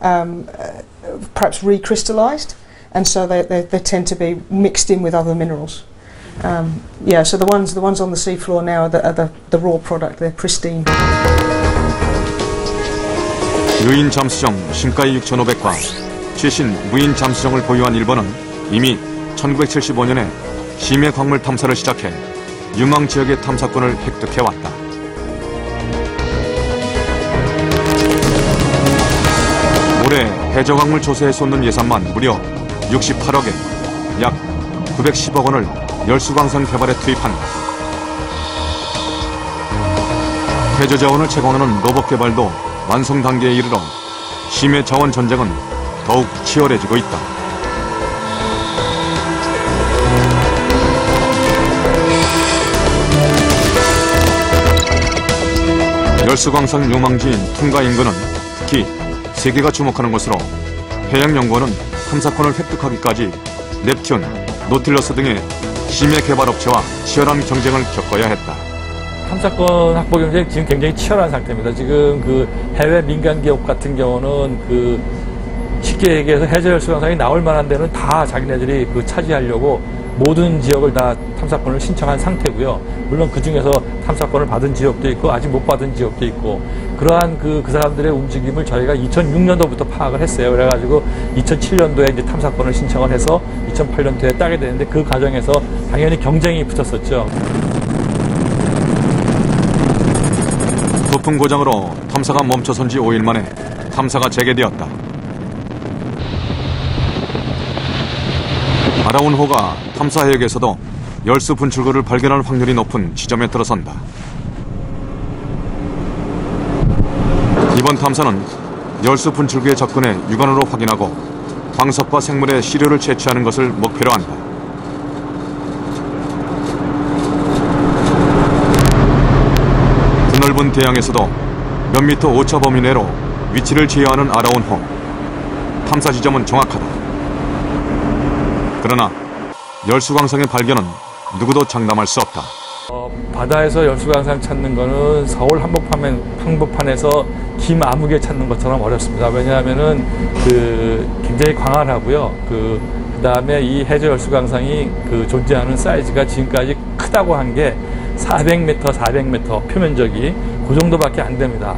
um, uh, perhaps recrystallized, and so they, they, they tend to be mixed in with other minerals. Um, yeah, so the ones the ones on the seafloor now are the, are the, the raw product. They're pristine. 유인 잠수정 신가이 6,500과 최신 무인 잠수정을 보유한 일본은 이미 1975년에 심해 광물 탐사를 시작해 유망 지역의 탐사권을 획득해 왔다. 해 해저 광물 조사에 쏟는 예산만 무려 68억엔, 약 910억 원을 열수광산 개발에 투입한다. 해저 자원을 채광하는 로봇 개발도 완성 단계에 이르러 심해 자원 전쟁은 더욱 치열해지고 있다. 열수광산 요망지인 퉁가 인근은 특히 세계가 주목하는 곳으로 해양연구원은 탐사권을 획득하기까지 넵튠, 노틸러스 등의 심해 개발 업체와 치열한 경쟁을 겪어야 했다. 탐사권 확보 경쟁이 지금 굉장히 치열한 상태입니다. 지금 그 해외 민간 기업 같은 경우는 그 쉽게 얘기해서 해저 수강상이 나올 만한 데는 다 자기네들이 그 차지하려고 모든 지역을 다 탐사권을 신청한 상태고요. 물론 그 중에서 탐사권을 받은 지역도 있고 아직 못 받은 지역도 있고 그러한 그, 그 사람들의 움직임을 저희가 2006년도부터 파악을 했어요. 그래가지고 2007년도에 이제 탐사권을 신청을 해서 2008년도에 따게 되는데 그 과정에서 당연히 경쟁이 붙었었죠. 부품 고장으로 탐사가 멈춰선 지 5일 만에 탐사가 재개되었다. 아라운호가 탐사 해역에서도 열수 분출구를 발견할 확률이 높은 지점에 들어선다. 이번 탐사는 열수 분출구에 접근해 육안으로 확인하고 광석과 생물의 시료를 채취하는 것을 목표로 한다. 드넓은 대양에서도 몇 미터 오차 범위 내로 위치를 제어하는 아라운호. 탐사 지점은 정확하다. 그러나 열수광성의 발견은 누구도 장담할 수 없다. 어, 바다에서 열수광산 찾는 거는 서울 한복판, 한복판에서 김 아무개 찾는 것처럼 어렵습니다. 왜냐하면은 그 굉장히 광활하고요. 그, 그 다음에 이 해저 열수광산이 그 존재하는 사이즈가 지금까지 크다고 한 게 400m, 400m 표면적이 그 정도밖에 안 됩니다.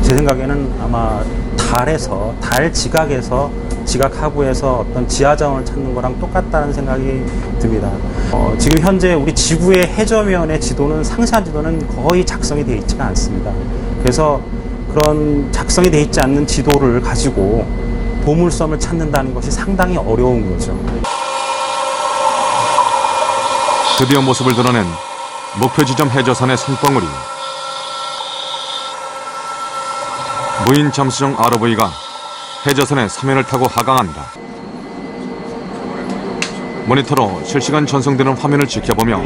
제 생각에는 아마 달에서 달 지각에서 지각 하부에서 어떤 지하 자원을 찾는 거랑 똑같다는 생각이 듭니다. 어, 지금 현재 우리 지구의 해저면의 지도는 상세한 지도는 거의 작성이 되어 있지가 않습니다. 그래서 그런 작성이 되어 있지 않는 지도를 가지고 보물섬을 찾는다는 것이 상당히 어려운 거죠. 드디어 모습을 드러낸 목표 지점 해저선의 산봉우리. 무인 잠수정 ROV가 해저선의 사면을 타고 하강한다. 모니터로 실시간 전송되는 화면을 지켜보며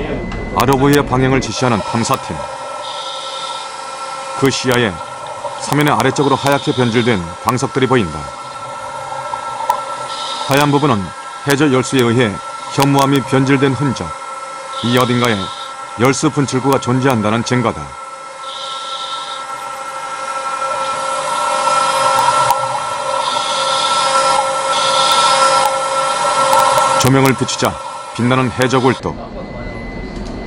ROV의 방향을 지시하는 탐사팀. 그 시야에 사면의 아래쪽으로 하얗게 변질된 광석들이 보인다. 하얀 부분은 해저 열수에 의해 현무암이 변질된 흔적. 이 어딘가에 열수 분출구가 존재한다는 증거다. 조명을 비추자 빛나는 해저 굴뚝.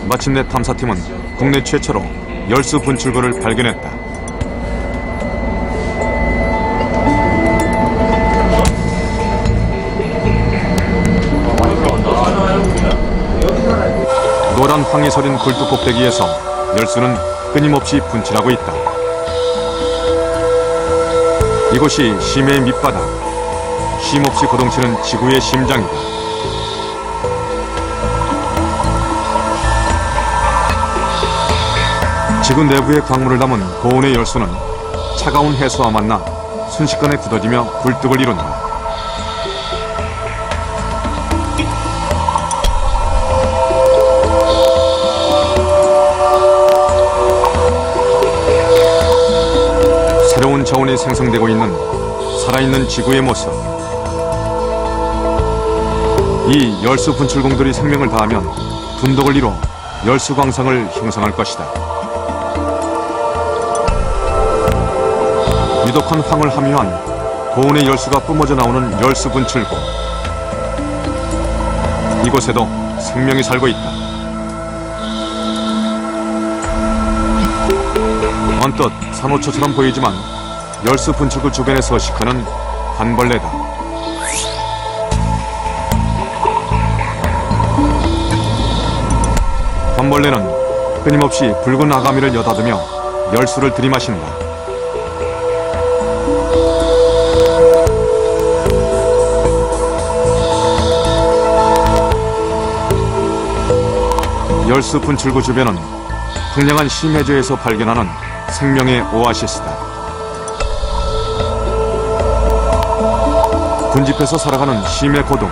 마침내 탐사팀은 국내 최초로 열수 분출구를 발견했다. 노란 황이 서린 굴뚝 꼭대기에서 열수는 끊임없이 분출하고 있다. 이곳이 심해의 밑바닥, 쉼없이 고동치는 지구의 심장이다. 지구 내부의 광물을 담은 고온의 열수는 차가운 해수와 만나 순식간에 굳어지며 굴뚝을 이룬다. 새로운 자원이 생성되고 있는 살아있는 지구의 모습. 이 열수 분출공들이 생명을 다하면 분독을 이뤄 열수 광상을 형성할 것이다. 유독한 황을 함유한 고온의 열수가 뿜어져 나오는 열수 분출구. 이곳에도 생명이 살고 있다. 언뜻 산호초처럼 보이지만 열수 분출구 주변에 서식하는 관벌레다. 관벌레는 끊임없이 붉은 아가미를 여다듬며 열수를 들이마신다. 열수 분출구 주변은 풍량한 심해저에서 발견하는 생명의 오아시스다. 군집에서 살아가는 심해 고동.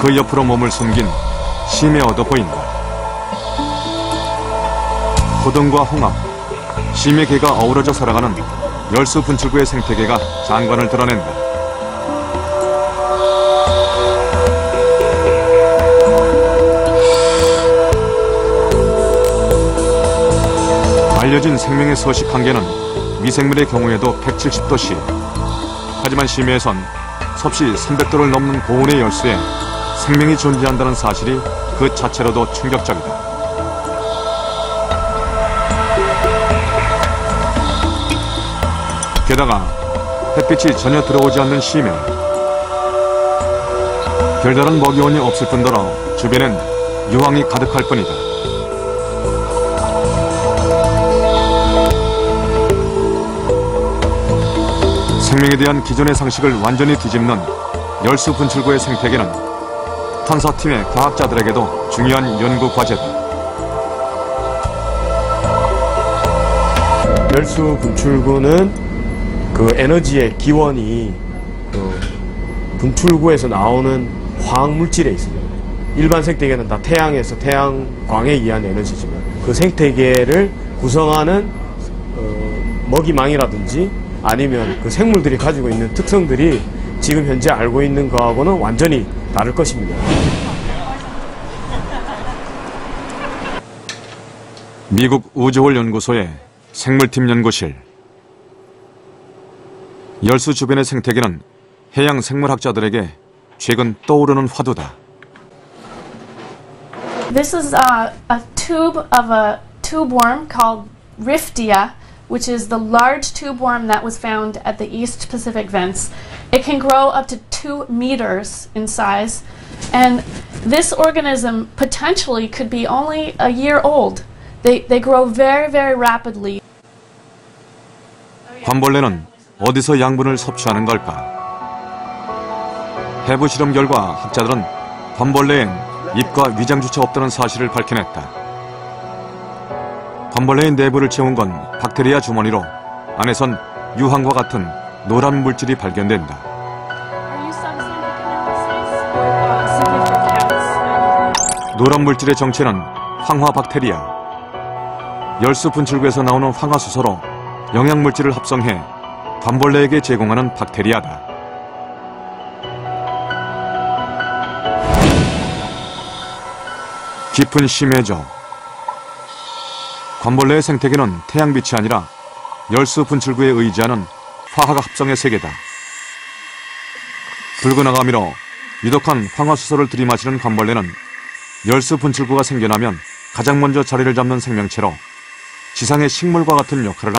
그 옆으로 몸을 숨긴 심해 얻어 보인다. 고동과 홍합, 심해 개가 어우러져 살아가는 열수 분출구의 생태계가 장관을 드러낸다. 알려진 생명의 서식 한계는 미생물의 경우에도 170도씨. 하지만 심해에선 섭씨 300도를 넘는 고온의 열수에 생명이 존재한다는 사실이 그 자체로도 충격적이다. 게다가 햇빛이 전혀 들어오지 않는 심해. 별다른 먹이원이 없을 뿐더러 주변엔 유황이 가득할 뿐이다. 생명에 대한 기존의 상식을 완전히 뒤집는 열수 분출구의 생태계는 탐사팀의 과학자들에게도 중요한 연구 과제다. 열수 분출구는 그 에너지의 기원이 그 분출구에서 나오는 화학 물질에 있습니다. 일반 생태계는 다 태양에서 태양광에 의한 에너지지만 그 생태계를 구성하는 어, 먹이망이라든지 아니면 그 생물들이 가지고 있는 특성들이 지금 현재 알고 있는 거하고는 완전히 다를 것입니다. 미국 우주홀 연구소의 생물팀 연구실. 열수 주변의 생태계는 해양 생물학자들에게 최근 떠오르는 화두다. This is a, a tube of a tube worm called Riftia, which is the large tube worm that was found at the East Pacific vents. It can grow up to two meters in size, and this organism potentially could be only a year old. They, they grow very, very rapidly. 관벌레는 어디서 양분을 섭취하는 걸까? 해부 실험 결과 학자들은 관벌레엔 잎과 위장주차 없다는 사실을 밝혀냈다. 관벌레의 내부를 채운 건 박테리아 주머니로 안에선 유황과 같은 노란 물질이 발견된다. 노란 물질의 정체는 황화 박테리아. 열수 분출구에서 나오는 황화수소로 영양물질을 합성해 관벌레에게 제공하는 박테리아다. 깊은 심해저. 관벌레의 생태계는 태양빛이 아니라 열수 분출구에 의지하는 화학 합성의 세계다. 붉은 아가미로 유독한 황화수소를 들이마시는 관벌레는 열수 분출구가 생겨나면 가장 먼저 자리를 잡는 생명체로 지상의 식물과 같은 역할을